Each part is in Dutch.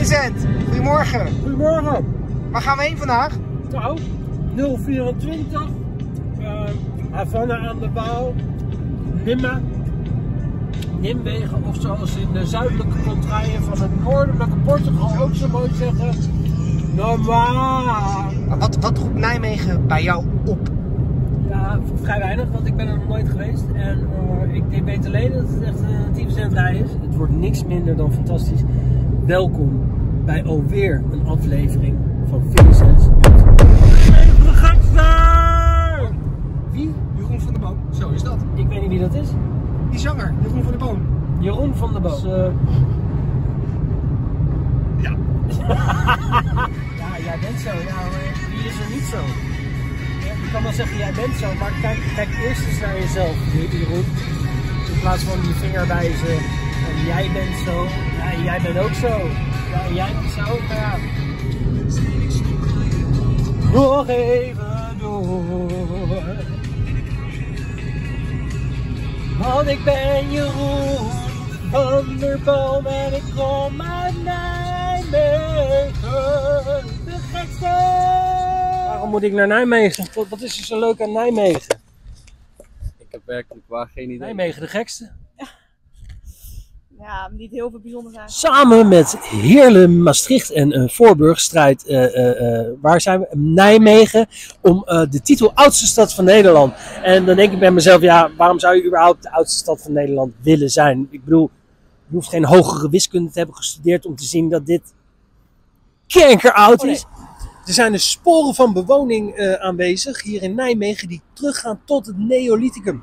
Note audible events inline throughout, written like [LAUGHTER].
Vincent, goedemorgen. Goedemorgen. Waar gaan we heen vandaag? Nou, 024. Uh, Havana aan de Waal. Nimma. Nimwegen, of zoals in de zuidelijke contraien van het noordelijke Portugal ook zo mooi zeggen. Normaal. Wat, wat roept Nijmegen bij jou op? Ja, vrij weinig, want ik ben er nog nooit geweest. En eh, ik, weet alleen dat het echt een tyfuszentrij is. Het wordt niks minder dan fantastisch. Welkom bij alweer een aflevering van Vincent's Gangster! Wie? Jeroen van der Boom. Zo is dat. Ik weet niet wie dat is. Die zanger, Jeroen van der Boom. Jeroen van der Boom. Dus, eh, Ja. [LAUGHS] ja, jij bent zo. Maar wie is er niet zo? Je kan wel zeggen, jij bent zo, maar kijk, kijk eerst eens naar jezelf, Jeroen. In plaats van die vinger wijzen. En jij bent zo. Jij bent ook zo. Ja, en jij bent zo. Maar ja. Nog even door. Want ik ben Jeroen van der Boom en ik kom uit Nijmegen. De gekste! Waarom moet ik naar Nijmegen? Wat, wat is er zo leuk aan Nijmegen? Ik heb werkelijk waar geen idee. Nijmegen, de gekste. Ja, niet heel veel bijzonders aan. Samen met Heerlen, Maastricht en uh, Voorburg strijd, eh, eh, eh, waar zijn we? Nijmegen, om eh, de titel oudste stad van Nederland. En dan denk ik bij mezelf, ja, waarom zou je überhaupt de oudste stad van Nederland willen zijn? Ik bedoel, je hoeft geen hogere wiskunde te hebben gestudeerd om te zien dat dit kankeroud is. Er zijn dus sporen van bewoning eh, aanwezig hier in Nijmegen die teruggaan tot het Neolithicum.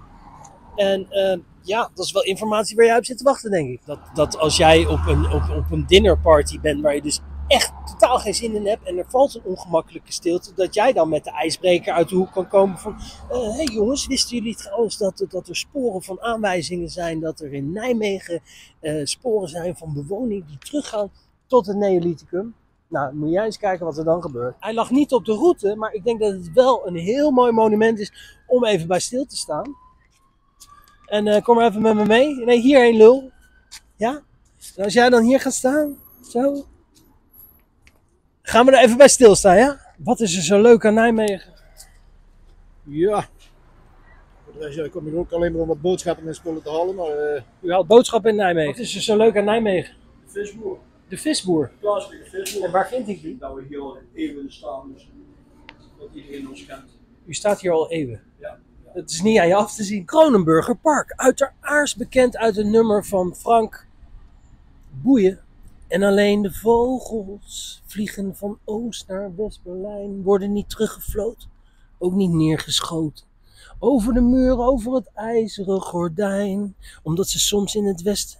En eh, ja, dat is wel informatie waar jij op zit te wachten, denk ik. Dat, dat als jij op een, op, op een dinnerparty bent waar je dus echt totaal geen zin in hebt en er valt een ongemakkelijke stilte, dat jij dan met de ijsbreker uit de hoek kan komen van hé hey jongens, wisten jullie trouwens dat, dat er sporen van aanwijzingen zijn dat er in Nijmegen eh, sporen zijn van bewoning die teruggaan tot het Neolithicum? Nou, moet jij eens kijken wat er dan gebeurt. Hij lag niet op de route, maar ik denk dat het wel een heel mooi monument is om even bij stil te staan. En eh, kom maar even met me mee. Nee, hierheen lul. Ja? En als jij dan hier gaat staan, zo. Gaan we er even bij stilstaan, ja? Wat is er zo leuk aan Nijmegen? Ja. De ik kom hier ook alleen maar om wat boodschappen en spullen te halen, maar eh U haalt boodschappen in Nijmegen. Wat is er zo leuk aan Nijmegen? visboer, De visboer. plaatselijke visboer. En waar vind ik die? Dat we hier al eeuwen staan, dus dat iedereen ons kent. U staat hier al eeuwen. Ja. Het is niet aan je af te zien. Kronenburger Park, uiteraard bekend uit een nummer van Frank Boeien. En alleen de vogels vliegen van Oost naar West-Berlijn, worden niet teruggefloten, ook niet neergeschoten. Over de muur, over het ijzeren gordijn, omdat ze soms in het westen,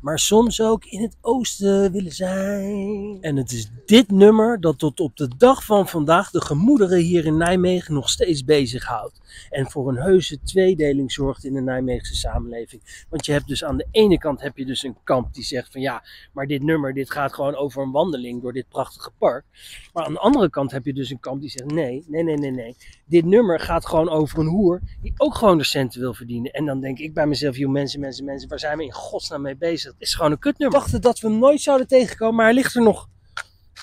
maar soms ook in het oosten willen zijn. En het is dit nummer dat tot op de dag van vandaag de gemoederen hier in Nijmegen nog steeds bezighoudt. En voor een heuse tweedeling zorgt in de Nijmeegse samenleving. Want je hebt dus aan de ene kant heb je dus een kamp die zegt van ja, maar dit nummer dit gaat gewoon over een wandeling door dit prachtige park. Maar aan de andere kant heb je dus een kamp die zegt nee, nee, nee, nee, nee. Dit nummer gaat gewoon over een hoer die ook gewoon de centen wil verdienen. En dan denk ik bij mezelf, joh mensen, mensen, mensen, waar zijn we in godsnaam mee bezig? Het is gewoon een kutnummer. Ik dacht dat we hem nooit zouden tegenkomen, maar hij ligt er nog.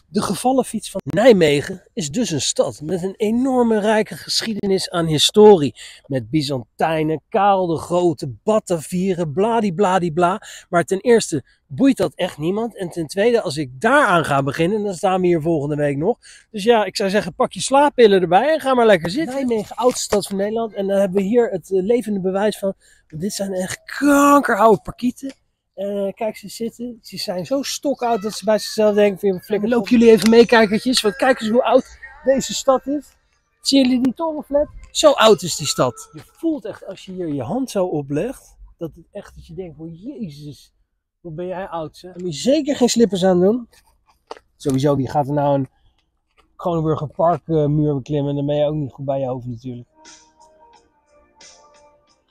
De gevallen fiets van Nijmegen is dus een stad met een enorme rijke geschiedenis aan historie. Met Byzantijnen, Karel de Grote, Batavieren, bladibladibla. Maar ten eerste boeit dat echt niemand. En ten tweede, als ik daaraan ga beginnen, dan staan we hier volgende week nog. Dus ja, ik zou zeggen, pak je slaappillen erbij en ga maar lekker zitten. Nijmegen, oudste stad van Nederland. En dan hebben we hier het eh, levende bewijs van, dit zijn echt kankeroude parkieten. Eh, kijk ze zitten. Ze zijn zo stokoud dat ze bij zichzelf denken: van, flikker, loop jullie even mee, kijkertjes. Want kijk eens hoe oud deze stad is. Zien jullie die torenflat? Zo oud is die stad. Je voelt echt als je hier je hand zo oplegt, dat het echt dat je denkt: oh jezus, wat ben jij oud. Dan moet je zeker geen slippers aan doen. Sowieso, wie gaat er nou een Kronenburger Park eh, muur beklimmen? Dan ben je ook niet goed bij je hoofd natuurlijk.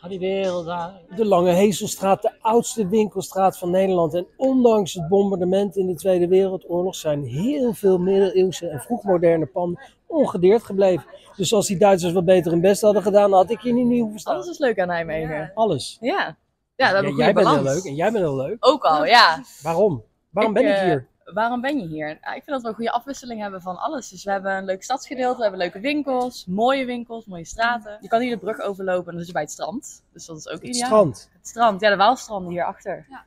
Ga die wereld uit. De Lange Hezelstraat, de oudste winkelstraat van Nederland. En ondanks het bombardement in de Tweede Wereldoorlog zijn heel veel middeleeuwse en vroegmoderne panden ongedeerd gebleven. Dus als die Duitsers wat beter hun best hadden gedaan, dan had ik hier niet meer hoeven staan. Alles is leuk aan Nijmegen. Alles. Ja. Ja, dat Ja, jij bent heel leuk en jij bent heel leuk. Ook al, ja. Waarom? Waarom Ik, ben ik eh, hier? Waarom ben je hier? Ik vind dat we een goede afwisseling hebben van alles. Dus we hebben een leuk stadsgedeelte, we hebben leuke winkels, mooie winkels, mooie straten. Je kan hier de brug overlopen en dan zit je bij het strand. Dus dat is ook Het ideaal. strand. Het strand, ja, de Waalstranden hierachter. Ja.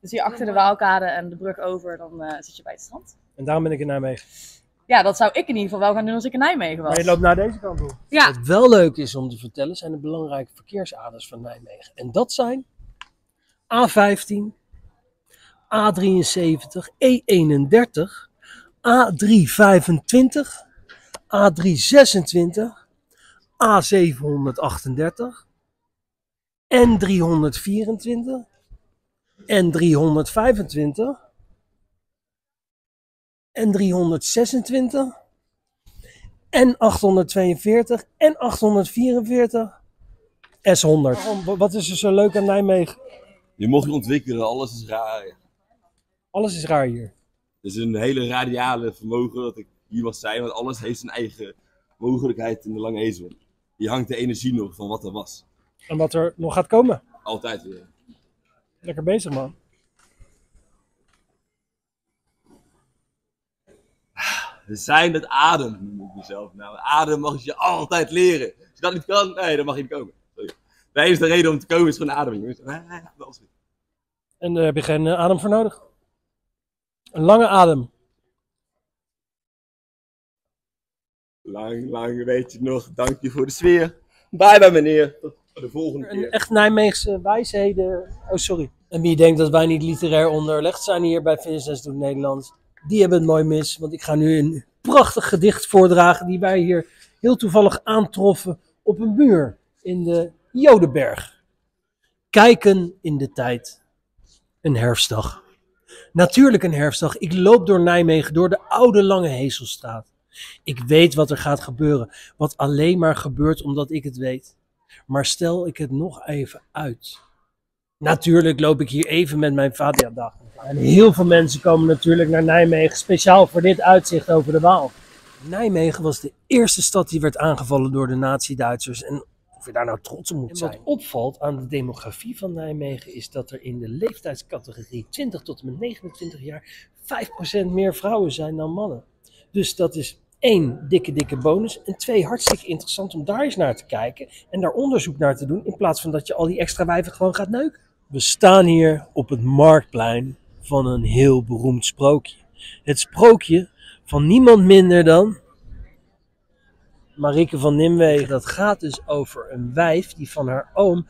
Dus hier achter de Waalkade en de brug over, dan eh, zit je bij het strand. En daarom ben ik in Nijmegen. Ja, dat zou ik in ieder geval wel gaan doen als ik in Nijmegen was. Maar je loopt naar deze kant op. Ja. Wat wel leuk is om te vertellen, zijn de belangrijke verkeersaders van Nijmegen. En dat zijn A15, A73, E31, A325, A326, A738, N324, N325, N326 en 842 en 844 S100. Wat is er zo leuk aan Nijmegen? Je mocht je ontwikkelen, alles is raar. Alles is raar hier. Het is een hele radiale vermogen dat ik hier mag zijn, want alles heeft zijn eigen mogelijkheid in de lange ezel. Hier hangt de energie nog van wat er was. En wat er nog gaat komen. Altijd weer. Lekker bezig man. We zijn het adem, noem ik mezelf. Nou, adem mag je altijd leren. Als je dat niet kan, nee, dan mag je niet komen. Sorry. De reden om te komen, is gewoon is goed. En daar heb je geen eh, adem voor nodig. Een lange adem. Lang, lang weet je nog. Dank je voor de sfeer. Bye bye meneer. Tot de volgende Een keer. echt Nijmeegse wijsheden. Oh, sorry. En wie denkt dat wij niet literair onderlegd zijn hier bij Vincent Doet Nederlands, die hebben het mooi mis. Want ik ga nu een prachtig gedicht voordragen die wij hier heel toevallig aantroffen op een muur in de Jodenberg. Kijken in de tijd. Een herfstdag. Natuurlijk een herfstdag. Ik loop door Nijmegen, door de oude Lange Hezelstraat. Ik weet wat er gaat gebeuren. Wat alleen maar gebeurt omdat ik het weet. Maar stel ik het nog even uit. Natuurlijk loop ik hier even met mijn Vadia-dag. En heel veel mensen komen natuurlijk naar Nijmegen speciaal voor dit uitzicht over de Waal. Nijmegen was de eerste stad die werd aangevallen door de Nazi-Duitsers. En of je daar nou trots op moet zijn. Wat opvalt aan de demografie van Nijmegen is dat er in de leeftijdscategorie 20 tot en met 29 jaar 5% meer vrouwen zijn dan mannen. Dus dat is één dikke, dikke bonus. En twee, hartstikke interessant om daar eens naar te kijken en daar onderzoek naar te doen. In plaats van dat je al die extra wijven gewoon gaat neuken. We staan hier op het marktplein van een heel beroemd sprookje. Het sprookje van niemand minder dan Marieke van Nimwegen. Dat gaat dus over een wijf die van haar oom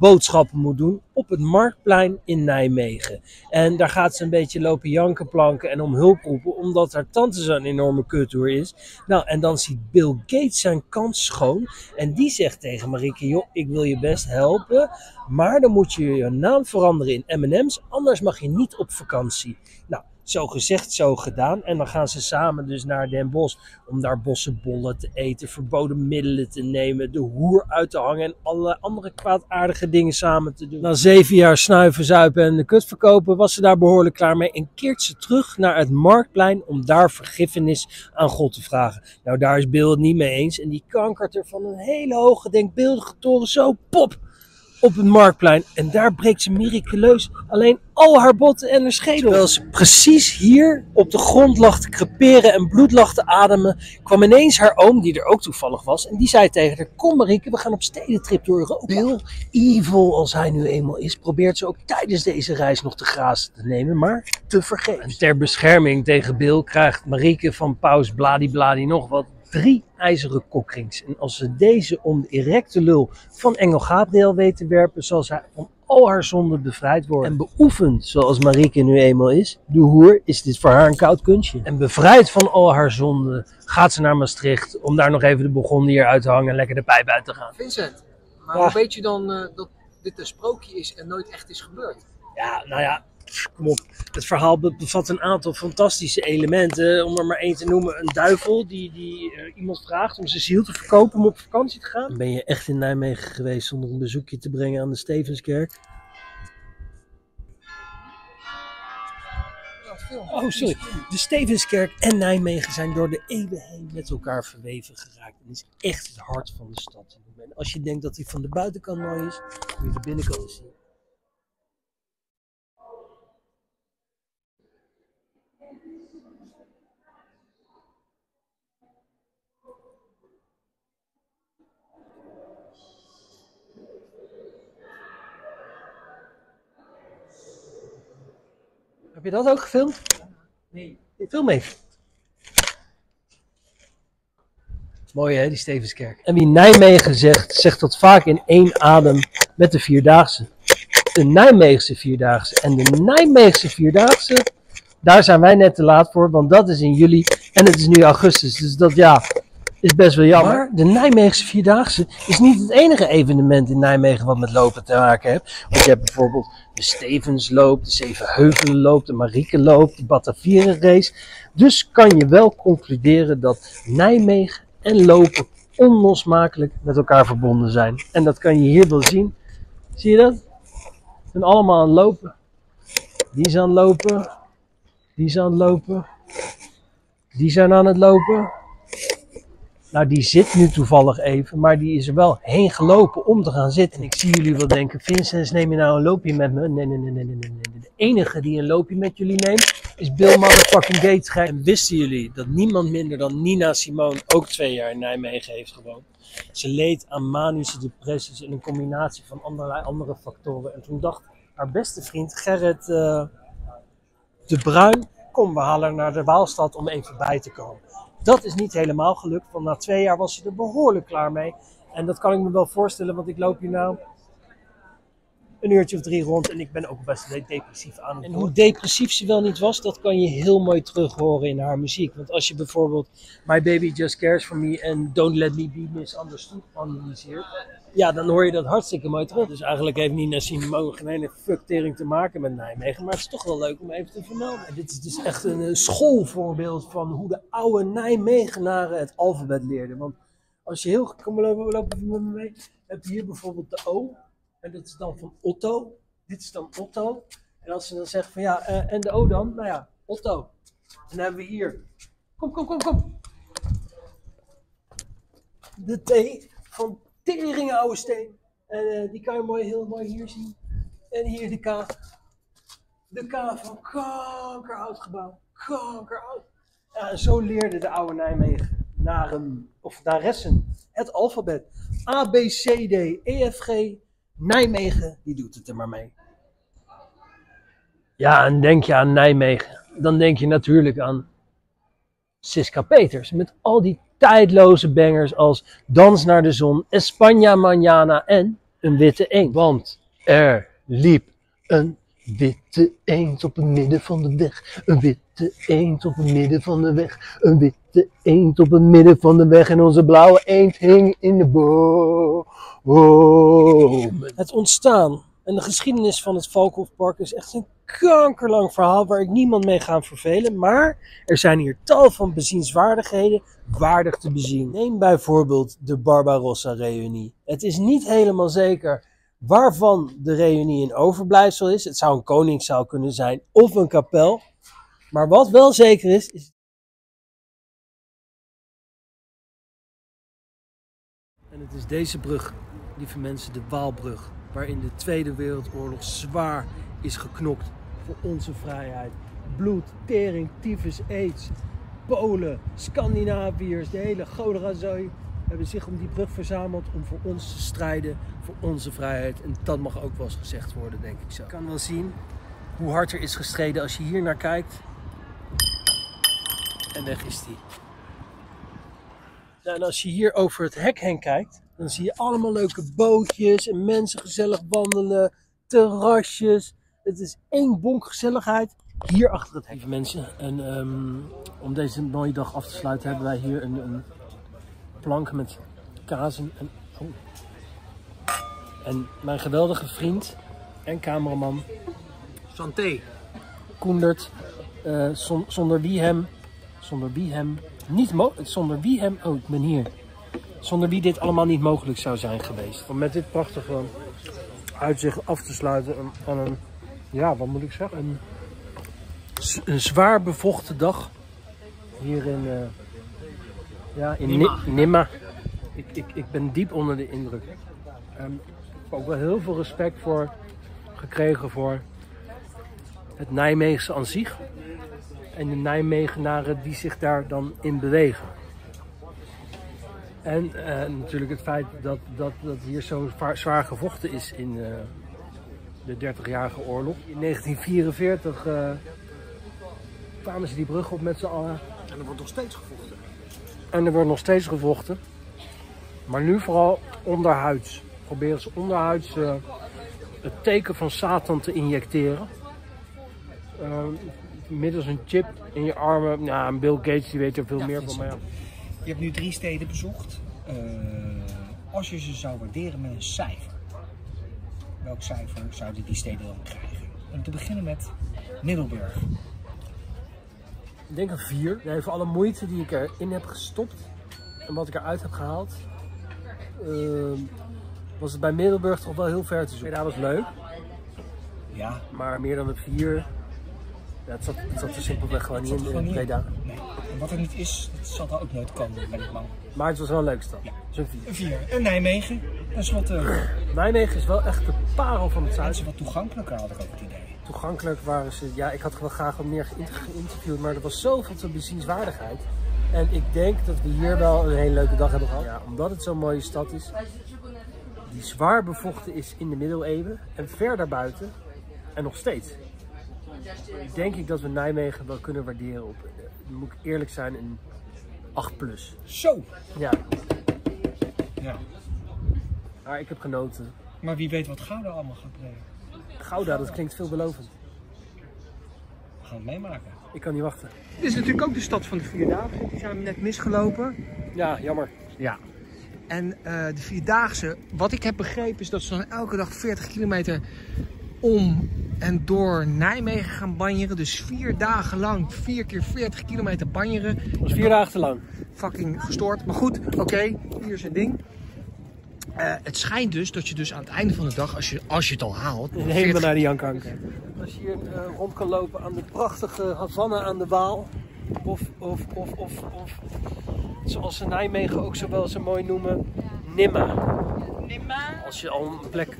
boodschappen moet doen op het marktplein in Nijmegen. En daar gaat ze een beetje lopen janken planken en om hulp roepen, omdat haar tante zo'n enorme kuttoer is. Nou, en dan ziet Bill Gates zijn kans schoon en die zegt tegen Marieke, joh, ik wil je best helpen, maar dan moet je je naam veranderen in M&M's, anders mag je niet op vakantie. Nou, zo gezegd, zo gedaan. En dan gaan ze samen dus naar Den Bosch om daar bossenbollen te eten, verboden middelen te nemen, de hoer uit te hangen en alle andere kwaadaardige dingen samen te doen. Na zeven jaar snuiven, zuipen en de kut verkopen was ze daar behoorlijk klaar mee en keert ze terug naar het marktplein om daar vergiffenis aan God te vragen. Nou, daar is Bill het niet mee eens en die kankert er van een hele hoge denkbeeldige toren zo pop op het marktplein. En daar breekt ze miraculeus alleen al haar botten en haar schedel. Terwijl ze precies hier op de grond lag te creperen en bloed lag te ademen, kwam ineens haar oom, die er ook toevallig was, en die zei tegen haar, kom Marieke, we gaan op stedentrip door Europa. Bill, evil als hij nu eenmaal is, probeert ze ook tijdens deze reis nog te grazen te nemen, maar te vergeven. En ter bescherming tegen Bill krijgt Marieke van Paus Bladi nog wat drie ijzeren kokrings. En als ze deze om de erecte lul van Engel Gabriel weet te werpen, zal zij van al haar zonden bevrijd worden. En beoefend, zoals Marieke nu eenmaal is, de hoer, is dit voor haar een koud kunstje. En bevrijd van al haar zonden gaat ze naar Maastricht om daar nog even de Burgondier uit te hangen en lekker de pijp uit te gaan. Vincent, maar Ja. hoe weet je dan eh, dat dit een sprookje is en nooit echt is gebeurd? Ja, nou ja, kom op. Het verhaal be- bevat een aantal fantastische elementen. Om er maar één te noemen, een duivel die, die eh, iemand vraagt om zijn ziel te verkopen om op vakantie te gaan. Ben je echt in Nijmegen geweest zonder een bezoekje te brengen aan de Stevenskerk? Oh, sorry. De Stevenskerk en Nijmegen zijn door de eeuwen heen met elkaar verweven geraakt. Het is echt het hart van de stad. En als je denkt dat hij van de buitenkant mooi is, moet je de binnenkant zien. Je dat ook gefilmd? Nee. Film even. Mooi hè, die Stevenskerk. En wie Nijmegen zegt, zegt dat vaak in één adem met de Vierdaagse. De Nijmeegse Vierdaagse. En de Nijmeegse Vierdaagse, daar zijn wij net te laat voor, want dat is in juli en het is nu augustus. Dus dat ja, is best wel jammer. Maar de Nijmeegse Vierdaagse is niet het enige evenement in Nijmegen wat met lopen te maken heeft. Want je hebt bijvoorbeeld de Stevensloop, de Zevenheuvelenloop, de Mariekenloop, de Batavierenrace. Dus kan je wel concluderen dat Nijmegen en lopen onlosmakelijk met elkaar verbonden zijn. En dat kan je hier wel zien. Zie je dat? Ze zijn allemaal aan het lopen. Die is aan het lopen. Die is aan het lopen. Die zijn aan het lopen. Nou, die zit nu toevallig even, maar die is er wel heen gelopen om te gaan zitten. En ik zie jullie wel denken, Vincent, neem je nou een loopje met me? Nee, nee, nee, nee, nee, nee. De enige die een loopje met jullie neemt, is Bill Motherfucking Gates. En wisten jullie dat niemand minder dan Nina Simone ook twee jaar in Nijmegen heeft gewoond? Ze leed aan manische depressies in een combinatie van allerlei andere factoren. En toen dacht haar beste vriend Gerrit eh, de Bruin, kom we halen haar naar de Waalstad om even bij te komen. Dat is niet helemaal gelukt, want na twee jaar was ze er behoorlijk klaar mee. En dat kan ik me wel voorstellen, want ik loop hier nou een uurtje of drie rond en ik ben ook best de- depressief aan het En hoe depressief ze wel niet was, dat kan je heel mooi terug horen in haar muziek. Want als je bijvoorbeeld My Baby Just Cares For Me en Don't Let Me Be Misunderstood analyseert, ja, dan hoor je dat hartstikke mooi terug. Dus eigenlijk heeft Nina Simone geen ene fucktering te maken met Nijmegen, maar het is toch wel leuk om even te vermelden. En dit is dus echt een schoolvoorbeeld van hoe de oude Nijmegenaren het alfabet leerden. Want als je heel, kom lopen, lopen met me mee, heb je hier bijvoorbeeld de O. En dat is dan van Otto. Dit is dan Otto. En als ze dan zeggen van ja, eh, en de O dan? Nou ja, Otto. En dan hebben we hier. Kom, kom, kom, kom. De T van tering oude steen. En eh, die kan je mooi, heel mooi hier zien. En hier de K. De K van kankeroud gebouw. Kankeroud. Ja, zo leerden de oude Nijmegen naren, of naressen het alfabet. A, B, C, D, E, F, G. Nijmegen, die doet het er maar mee. Ja, en denk je aan Nijmegen, dan denk je natuurlijk aan Siska Peters. Met al die tijdloze bangers als Dans naar de zon, España Mañana en Een witte eend. Want er liep een witte eend op het midden van de weg. Een witte eend op het midden van de weg. Een witte eend op het midden van de weg. En onze blauwe eend hing in de boom. Het ontstaan en de geschiedenis van het Valkhofpark is echt een kankerlang verhaal waar ik niemand mee ga vervelen. Maar er zijn hier tal van bezienswaardigheden waardig te bezien. Neem bijvoorbeeld de Barbarossa-reunie. Het is niet helemaal zeker waarvan de reunie een overblijfsel is. Het zou een koningszaal kunnen zijn of een kapel. Maar wat wel zeker is, is En het is deze brug, lieve mensen, de Waalbrug, waarin de Tweede Wereldoorlog zwaar is geknokt voor onze vrijheid. Bloed, tering, tyfus, aids, Polen, Scandinaviërs, de hele Godera-zooi hebben zich om die brug verzameld om voor ons te strijden, voor onze vrijheid. En dat mag ook wel eens gezegd worden, denk ik zo. Je kan wel zien hoe hard er is gestreden als je hier naar kijkt. En weg is die. En als je hier over het hek heen kijkt, dan zie je allemaal leuke bootjes en mensen gezellig wandelen, terrasjes. Het is één bonk gezelligheid hier achter het hek. Mensen, en ehm, om deze mooie dag af te sluiten hebben wij hier een, een plank met kazen en... Oh. En mijn geweldige vriend en cameraman Santé. Koendert, eh, zon- zonder wie hem, zonder wie hem niet mo- zonder wie hem, oh ik ben hier, zonder wie dit allemaal niet mogelijk zou zijn geweest. Om met dit prachtige uitzicht af te sluiten aan- een, ja wat moet ik zeggen, een, een zwaar bevochten dag hier in, eh, ja, in Nimma. Nimma. Ik, ik, ik ben diep onder de indruk. Ehm, ik heb ook wel heel veel respect voor gekregen voor het Nijmeegse aan zich. en de Nijmegenaren die zich daar dan in bewegen. En eh, natuurlijk het feit dat, dat, dat hier zo zwaar, gevochten is in eh, de 30-jarige oorlog. In 1944 eh, kwamen ze die brug op met z'n allen. En er wordt nog steeds gevochten. En er wordt nog steeds gevochten. Maar nu vooral onderhuids. Proberen ze onderhuids het teken van Satan te injecteren. Middels een chip in je armen. En Bill Gates die weet er veel meer van. Maar ja. Je hebt nu drie steden bezocht. Eh, als je ze zou waarderen met een cijfer, welk cijfer zouden die steden dan krijgen? Om te beginnen met Middelburg. Ik denk een 4. Nee, voor alle moeite die ik erin heb gestopt en wat ik eruit heb gehaald, ehm, was het bij Middelburg toch wel heel ver te zoeken. Dat was leuk, Ja, maar meer dan een 4. Ja, het, zat, het zat er simpelweg gewoon niet in. Breda. nee. En wat er niet is, dat zal er ook nooit komen, ben ik bang. Maar het was wel een leuke stad. Ja. Dus een 4. Een vier. En Nijmegen. Ten slotte, Nijmegen is wel echt de parel van het zuiden. mensen wat toegankelijker had ik ook het idee. Toegankelijk waren ze. Ja, ik had wel graag wat meer geïnter- geïnterviewd, maar er was zoveel te bezienswaardigheid. En ik denk dat we hier wel een hele leuke dag hebben gehad. Ja, omdat het zo'n mooie stad is. Die zwaar bevochten is in de middeleeuwen en ver daarbuiten. En nog steeds. Denk ik dat we Nijmegen wel kunnen waarderen op, eh, moet ik eerlijk zijn, een 8 plus. Zo. Ja, Ja. maar ik heb genoten. Maar wie weet wat Gouda allemaal gaat brengen. Gouda, dat klinkt veelbelovend. We gaan het meemaken. Ik kan niet wachten. Dit is natuurlijk ook de stad van de Vierdaagse. Die zijn we net misgelopen. Ja, jammer. Ja. En eh, de Vierdaagse, wat ik heb begrepen is dat ze dan elke dag 40 kilometer om en door Nijmegen gaan banjeren. Dus vier dagen lang, vier keer 40 kilometer banjeren. Dat was vier dagen te lang. Fucking gestoord. Maar goed, oké, hier is het ding. Eh, het schijnt dus dat je dus aan het einde van de dag, als je, als je het al haalt, Helemaal 40 naar de jankanker. Als je hier eh, rond kan lopen aan de prachtige Havana aan de Waal. Of, of, of, of, of zoals ze Nijmegen ook zo wel zo mooi noemen, Nimma. Nimma. Als je al een plek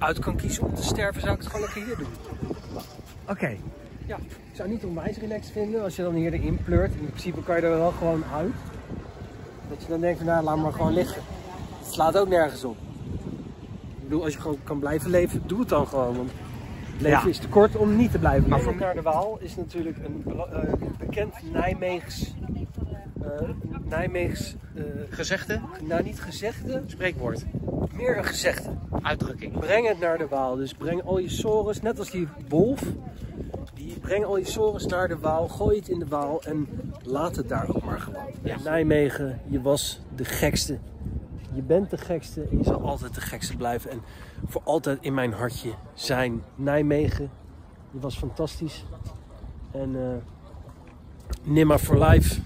uit kan kiezen om te sterven, zou ik het gewoon lekker hier doen. Oké, Ja, ik zou niet onwijs relaxed vinden als je dan hier erin pleurt. In principe kan je er wel gewoon uit. Dat je dan denkt van nou, laat maar gewoon liggen. Het slaat ook nergens op. Ik bedoel, als je gewoon kan blijven leven, doe het dan gewoon. Want het leven Ja. is te kort om niet te blijven Maar leven. voor- naar de Waal is natuurlijk een eh, bekend Nijmeegs... eh, Nijmeegs... eh, gezegde, nou, niet gezegde, spreekwoord, meer een gezegde. uitdrukking. Breng het naar de Waal. Dus breng al je sores, net als die wolf. Die breng al je sores naar de Waal, gooi het in de Waal en laat het daar ook maar gewoon. Nijmegen, je was de gekste. Je bent de gekste en je zal altijd de gekste blijven. En voor altijd in mijn hartje zijn. Nijmegen, je was fantastisch. En eh Nimma for life.